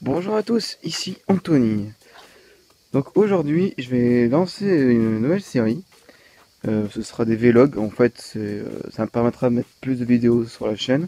Bonjour à tous, ici Anthony. Donc aujourd'hui, je vais lancer une nouvelle série. Euh, ce sera des vlogs. En fait, euh, ça me permettra de mettre plus de vidéos sur la chaîne.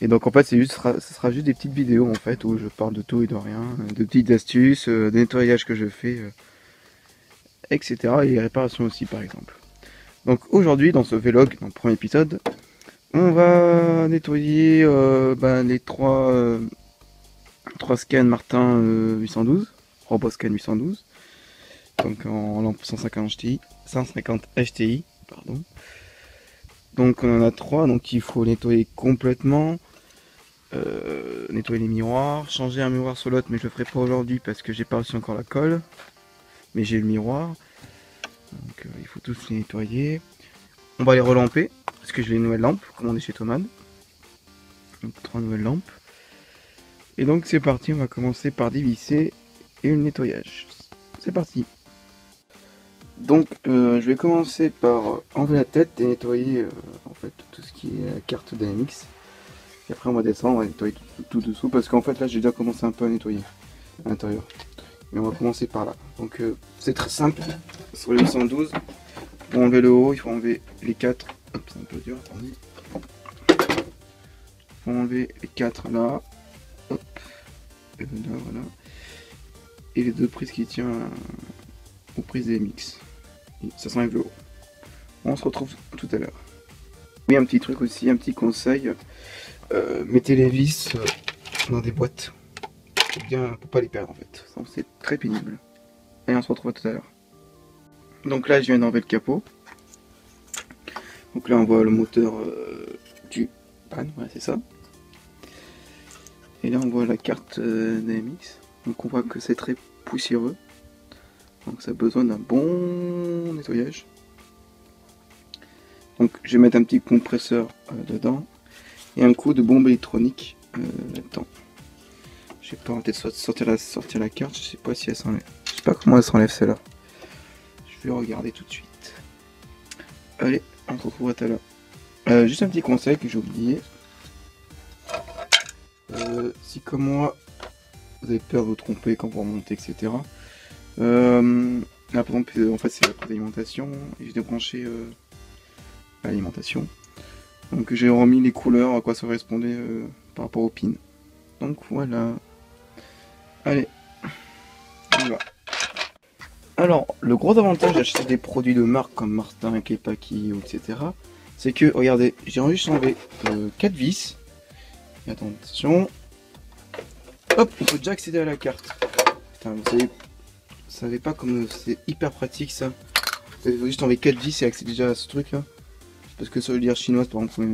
Et donc en fait, c'est juste, ce sera juste des petites vidéos en fait où je parle de tout et de rien, de petites astuces, euh, des nettoyages que je fais, etc. Et les réparations aussi, par exemple. Donc aujourd'hui, dans ce vlog, dans le premier épisode, on va nettoyer ben, les trois 3 scans Martin 812, robot scan 812, donc en lampe 150 HTI, 150 HTI, pardon. Donc on en a trois, donc il faut nettoyer complètement, euh, nettoyer les miroirs, changer un miroir sur l'autre, mais je le ferai pas aujourd'hui parce que j'ai pas reçu encore la colle, mais j'ai le miroir, donc euh, il faut tous les nettoyer. On va les relamper parce que j'ai les nouvelles lampes commandées chez Thomas. Donc trois nouvelles lampes. Et donc c'est parti, on va commencer par dévisser et le nettoyage. C'est parti. Donc euh, je vais commencer par enlever la tête et nettoyer euh, en fait tout ce qui est carte Dynamics. Et après on va descendre, on va nettoyer tout, dessous parce qu'en fait là j'ai déjà commencé un peu à nettoyer à l'intérieur. Mais on va commencer par là. Donc euh, c'est très simple. Sur les 112, pour enlever le haut, il faut enlever les 4. Hop, c'est un peu dur, attendez. Il faut enlever les 4 là. Et voilà. Et les deux prises qui tiennent aux prises des mix. ça s'enlève le haut. On se retrouve tout à l'heure. Oui, un petit truc aussi, un petit conseil. Euh, mettez les vis euh, dans des boîtes. Pour bien, pour pas les perdre en fait. C'est très pénible. Et on se retrouve tout à l'heure. Donc là, je viens d'enlever le capot. Donc là, on voit le moteur euh, du pan, ouais, c'est ça. Et là on voit la carte euh, DMX. Donc on voit que c'est très poussiéreux. Donc ça a besoin d'un bon nettoyage. Donc je vais mettre un petit compresseur euh, dedans. Et un coup de bombe électronique euh, là-dedans. Je sais pas, peut-être sortir la, sortir la carte, je sais pas si elle s'enlève. Je sais pas comment elle s'enlève celle-là. Je vais regarder tout de suite. Allez, on se retrouve tout à l'heure. juste un petit conseil que j'ai oublié. Euh, si comme moi, vous avez peur de vous tromper quand vous remontez, etc. Euh, là, par exemple, en fait, c'est la alimentation. Et j'ai débranché euh, l'alimentation. Donc j'ai remis les couleurs à quoi ça correspondait par rapport au pin. Donc voilà. Allez, on va. Alors, le gros avantage d'acheter des produits de marque comme Martin, Kepaki, etc. C'est que, regardez, j'ai juste enlevé 4 vis attention. Hop, on peut déjà accéder à la carte. Putain, vous savez, savez pas comme c'est hyper pratique ça. Vous juste enlever 4 vis et accéder déjà à ce truc là. Parce que sur le lire chinoise, par exemple,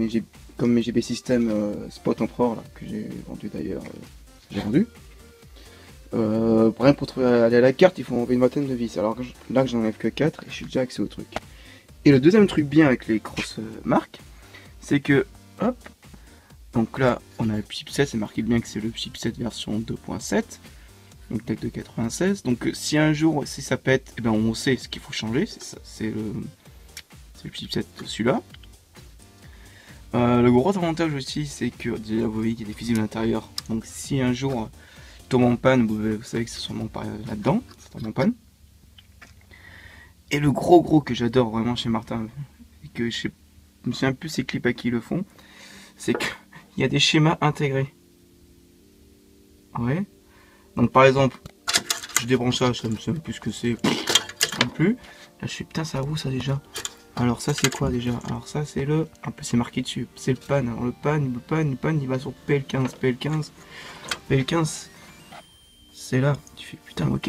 comme mes GB System euh, Spot Emperor là, que j'ai vendu d'ailleurs, euh, j'ai vendu. Euh, rien pour trouver, aller à la carte, il faut enlever une vingtaine de vis. Alors là, j'en enlève que 4 et je suis déjà accès au truc. Et le deuxième truc bien avec les grosses euh, marques, c'est que, hop, donc là, on a le chipset, c'est marqué bien que c'est le chipset version 2.7, donc tech de 96. Donc euh, si un jour, si ça pète, eh ben, on sait ce qu'il faut changer, c'est le, chipset celui-là. Euh, le gros avantage aussi, c'est que déjà vous voyez qu'il y a des fusibles à l'intérieur. Donc si un jour tombe en panne, vous, savez que c'est sûrement par là-dedans, c'est en panne. Et le gros gros que j'adore vraiment chez Martin, et que je, je me souviens plus ces clips à qui le font, c'est que il y a des schémas intégrés. Ouais. Donc par exemple, je débranche ça, je ne sais plus ce que c'est non plus. Là je suis putain ça vous ça déjà. Alors ça c'est quoi déjà? Alors ça c'est le. Un peu c'est marqué dessus. C'est le pan. Alors le pan, le pan, le pan il va sur PL15, PL15. PL15 c'est là. Tu fais putain ok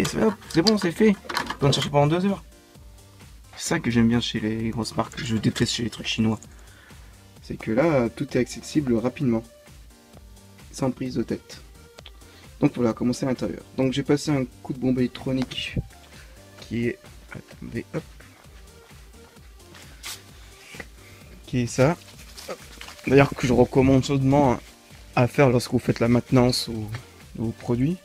c'est bon c'est fait. On va chercher pendant deux heures. C'est ça que j'aime bien chez les grosses marques. Je déteste chez les trucs chinois c'est que là, tout est accessible rapidement, sans prise de tête. Donc voilà, commencer à l'intérieur. Donc j'ai passé un coup de bombe électronique qui est... Attendez, hop. Qui est ça. D'ailleurs que je recommande chaudement à faire lorsque vous faites la maintenance de vos produits.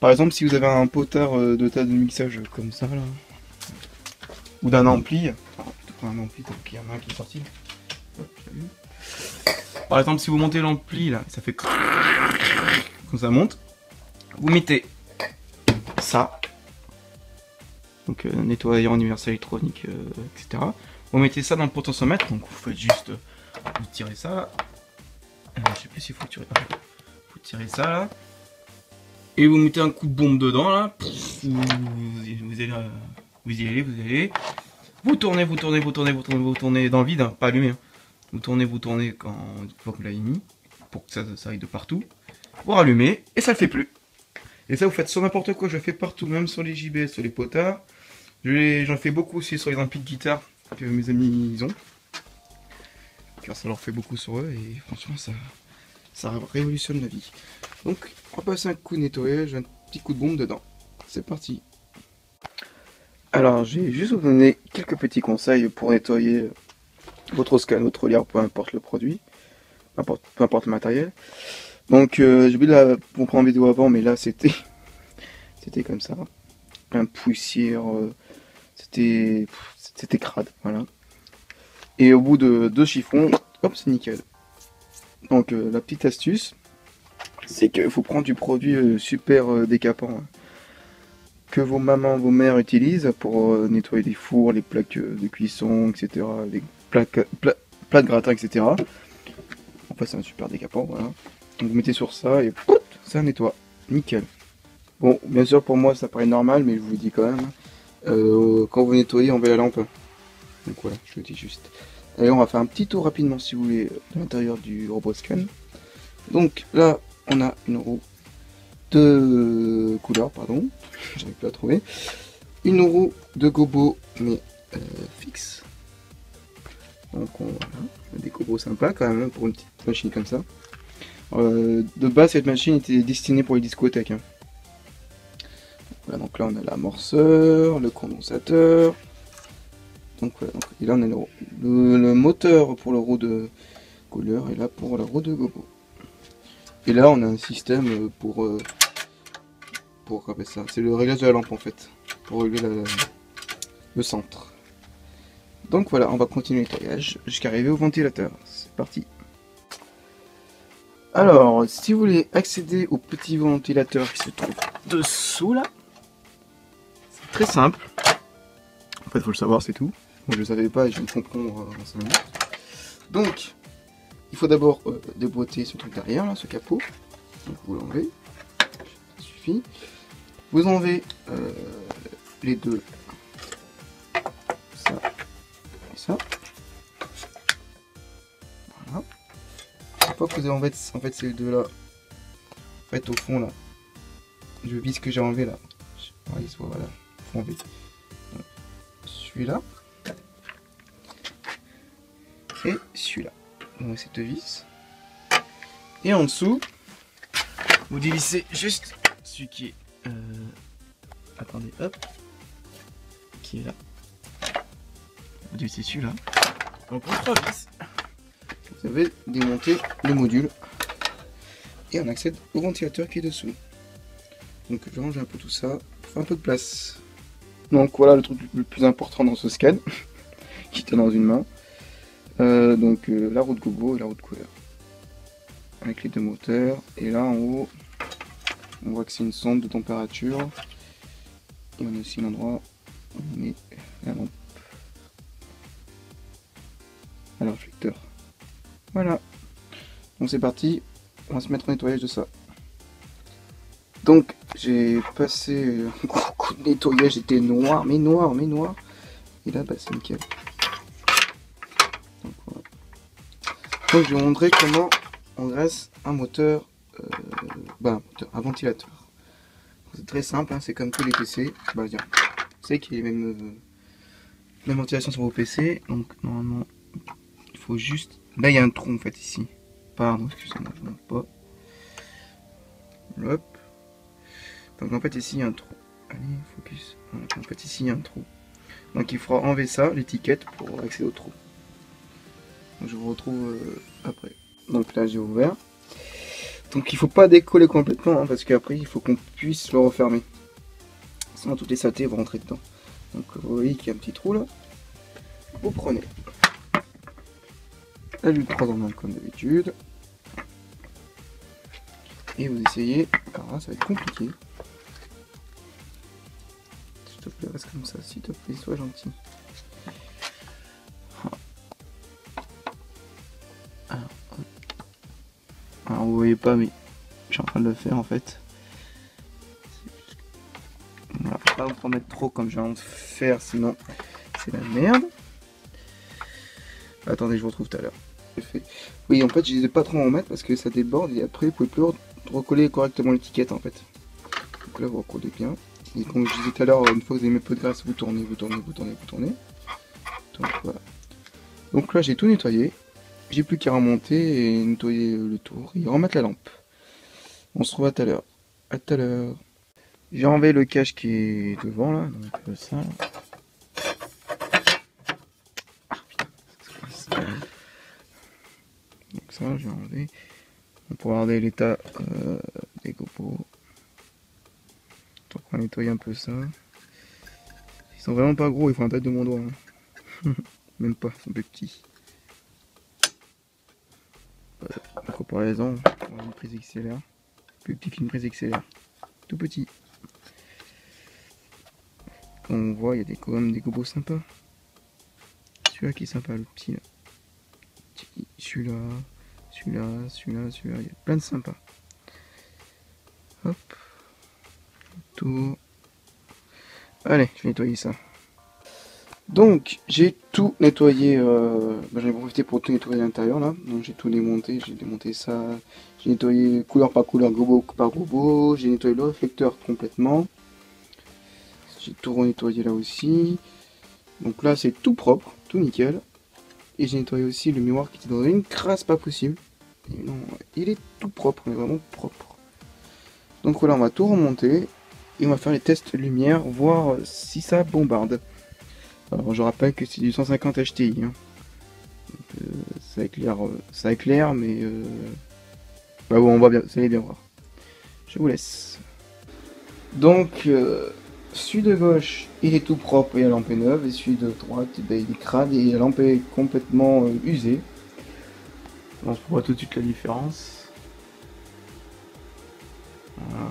Par exemple, si vous avez un potard euh, de tas de mixage comme ça, là, ou d'un ampli, un ampli, qu'il y en a un qui est sorti. Par exemple, si vous montez l'ampli, là, ça fait quand ça monte, vous mettez ça, donc euh, nettoyant universel électronique, euh, etc. Vous mettez ça dans le potentiomètre, donc vous faites juste, vous tirez ça, je sais plus s'il faut tirer, faut tirer ça là, et vous mettez un coup de bombe dedans là, vous, vous, allez, vous y allez, vous y allez, vous tournez, vous tournez, vous tournez, vous tournez, vous tournez dans le vide, hein, pas allumé, hein. Vous tournez, vous tournez quand une vous l'avez mis, pour que ça, ça aille de partout, vous rallumez, et ça le fait plus. Et ça vous faites sur n'importe quoi, je le fais partout, même sur les JB, sur les potards, j'en fais beaucoup aussi sur les amplis de guitare que mes amis ils ont, car ça leur fait beaucoup sur eux, et franchement ça, révolutionne la vie. Donc, on va passer un coup de nettoyage, un petit coup de bombe dedans. C'est parti. Alors, j'ai juste vous donner quelques petits conseils pour nettoyer votre scan, votre lierre, peu importe le produit, peu importe, le matériel. Donc, euh, j'ai oublié de vous prendre en vidéo avant, mais là, c'était c'était comme ça. Un poussière, euh, c'était c'était crade, voilà. Et au bout de deux chiffons, hop, c'est nickel. Donc euh, la petite astuce, c'est qu'il faut prendre du produit super décapant hein, que vos mamans, vos mères utilisent pour nettoyer les fours, les plaques de cuisson, etc. plats de gratin, etc. Enfin c'est un super décapant, voilà. Donc vous mettez sur ça et ça nettoie. Nickel. Bon, bien sûr pour moi ça paraît normal, mais je vous dis quand même, quand vous nettoyez, met la lampe. Donc voilà, je le dis juste. Allez, on va faire un petit tour rapidement si vous voulez de l'intérieur du robot scan. Donc là, on a une roue de couleur, pardon, j'arrive plus à trouver. Une roue de gobo, mais euh, fixe. Donc on, a des gobos sympas quand même pour une petite machine comme ça. Euh, de base, cette machine était destinée pour les discothèques. Hein. Voilà, donc là on a l'amorceur, le condensateur, donc voilà, et là on a le, moteur pour le roue de couleur et là pour la roue de gobo. Et là on a un système pour euh, pour ça, c'est le réglage de la lampe en fait, pour régler le centre. Donc voilà, on va continuer le nettoyage jusqu'à arriver au ventilateur. C'est parti. Alors, si vous voulez accéder au petit ventilateur qui se trouve dessous là, c'est très simple. En fait, il faut le savoir, c'est tout je ne savais pas et je me comprends en 5 minutes. Donc, il faut d'abord euh, déboîter ce truc derrière, là, ce capot. Donc vous l'enlevez, ça suffit. Vous enlevez euh, les deux, ça. Voilà. Une que vous avez enlevé en fait, ces deux là, en fait au fond là, je vis que j'ai enlevé là. Voilà, voilà. Celui-là et celui-là. Donc cette vis. Et en dessous, vous dévissez juste celui qui est... Euh, attendez, hop. Qui est là. Vous dévissez celui-là. Donc vis, vous avez démonté le module. Et on accède au ventilateur qui est dessous. Donc je range un peu tout ça pour faire un peu de place. Donc voilà le truc le plus important dans ce scan, qui est dans une main. Euh, donc euh, la roue de gobo et la roue de couleur. Avec les deux moteurs. Et là en haut, on voit que c'est une sonde de température. Et on a aussi l'endroit où on met la lampe. À le réflecteur. Voilà. Donc c'est parti. On va se mettre au nettoyage de ça. Donc j'ai passé un coup de nettoyage, j'étais noir, mais noir, mais noir. Et là, bah, c'est nickel. Donc je vais vous montrer comment on graisse un moteur, euh, bah, un, moteur un ventilateur. C'est très simple, hein, c'est comme tous les PC. Bah, qu'il y a les mêmes, euh, sur vos PC. Donc normalement, juste... Là il y a un trou en fait ici. Pardon, excusez-moi, je pas. Hop. Donc en fait ici il y a un trou. Allez, focus. En fait, ici, il y a un trou. Donc il faudra enlever ça, l'étiquette, pour accéder au trou. je vous retrouve euh, après. Donc là, j'ai ouvert. Donc il faut pas décoller complètement, hein, parce qu'après, il faut qu'on puisse le refermer. Sinon, toutes les saletés vont rentrer dedans. Donc vous voyez qu'il y a un petit trou là. Vous prenez la lutte 3 en main comme d'habitude. Et vous essayez. Alors là, ça va être compliqué. S'il te plaît, reste comme ça. S'il te plaît, sois gentil. Alors, Alors vous voyez pas, mais je suis en train de le faire en fait. Voilà, faut pas vous promettre trop comme j'ai envie de faire, sinon c'est la merde. Attendez, je vous retrouve tout à l'heure. Oui, en fait, je pas trop en mettre parce que ça déborde et après, vous pouvez plus recoller correctement l'étiquette en fait. Donc là, vous recollez bien. Et comme je disais tout à l'heure, une fois que vous avez un peu de graisse, vous tournez, vous tournez, vous tournez, vous tournez. Donc voilà. Donc là, j'ai tout nettoyé. J'ai plus qu'à remonter et nettoyer le tour et remettre la lampe. On se retrouve à tout à l'heure. À tout à l'heure. J'ai enlevé le cache qui est devant là, donc euh, ça. Ça, j'ai enlevé. On pourra regarder l'état euh, des copeaux. Donc on va nettoyer un peu ça. Ils sont vraiment pas gros, ils font la taille de mon doigt. Hein. Même pas, ils sont plus petits. En comparaison, on a une prise XLR. Plus petit qu'une prise XLR. Tout petit. Comme on voit, il y a des, quand même des gobos sympas. Celui-là qui est sympa, le petit là celui-là, celui-là, celui-là, celui-là, il y a plein de sympas. Hop, tout. Allez, je vais nettoyer ça. Donc, j'ai tout nettoyé, bah, j'en ai profité pour tout nettoyer à l'intérieur là. Donc j'ai tout démonté, j'ai démonté ça, j'ai nettoyé couleur par couleur, gobo par gobo, j'ai nettoyé le réflecteur complètement. J'ai tout renettoyé là aussi. Donc là c'est tout propre, tout nickel. Et j'ai nettoyé aussi le miroir qui était dans une crasse pas possible. il est tout propre, mais vraiment propre. Donc voilà, on va tout remonter. Et on va faire les tests lumière, voir si ça bombarde. Alors je rappelle que c'est du 150 HTI. Hein. Euh, ça éclaire, euh, ça éclaire, mais euh... bah bon, on va bien, vous allez bien voir. Je vous laisse. Donc euh, celui de gauche, il est tout propre et la lampe est neuve, et celui de droite, eh ben, il est crade et la lampe est complètement euh, usée. On se voit tout de suite la différence. Voilà.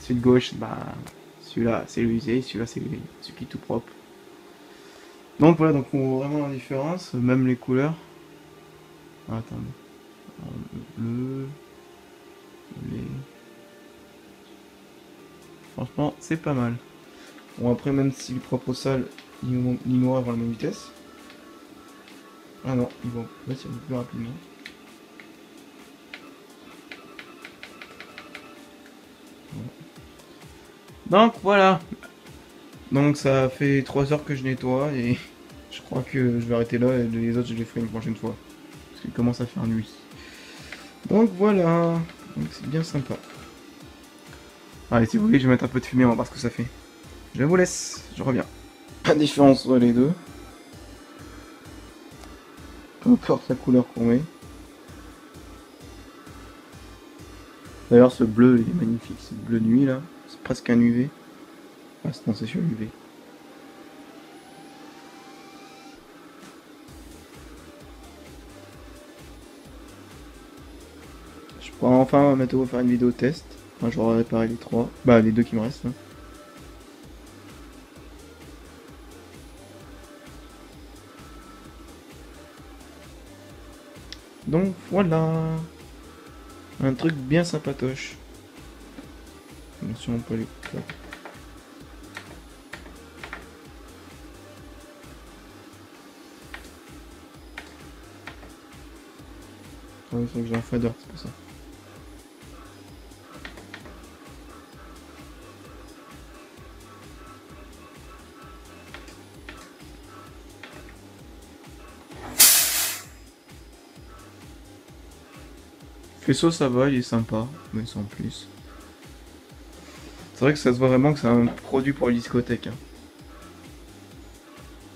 Celui de gauche, bah, celui-là c'est l'usé, celui-là c'est celui qui est tout propre. Donc voilà, donc on voit vraiment la différence, même les couleurs. Ah, attendez. Le bleu, Franchement, c'est pas mal. Bon, après, même si le propre au sale, les noirs vont à la même vitesse. Ah non, ils vont peu plus rapidement. Donc voilà. Donc ça fait 3 heures que je nettoie et je crois que je vais arrêter là et les autres je les ferai une prochaine fois. Parce qu'il commence à faire nuit. Donc voilà. Donc c'est bien sympa. Allez, si vous voulez, je vais mettre un peu de fumée, on va voir ce que ça fait. Je vous laisse, je reviens. Pas de différence entre les deux. Peu importe la couleur qu'on met. D'ailleurs, ce bleu, il est magnifique. C'est bleu nuit, là. C'est presque un UV. Ah, non, c'est sur UV. Je pourrais enfin mettre faire une vidéo test. Enfin, je vais réparer les trois. Bah, les deux qui me restent. Hein. Donc voilà Un truc bien sympatoche. Attention, on peut les il faut que j'ai un fader, c'est pour ça. Faisceau ça va, il est sympa, mais sans plus. C'est vrai que ça se voit vraiment que c'est un produit pour les discothèques. hein.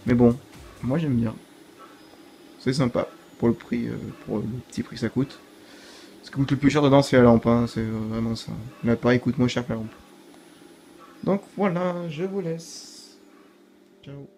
Mais bon, moi j'aime bien. C'est sympa pour le prix, euh, pour le petit prix que ça coûte. Ce qui coûte le plus cher dedans, c'est la lampe, hein, c'est vraiment ça. L'appareil coûte moins cher que la lampe. Donc voilà, je vous laisse. Ciao.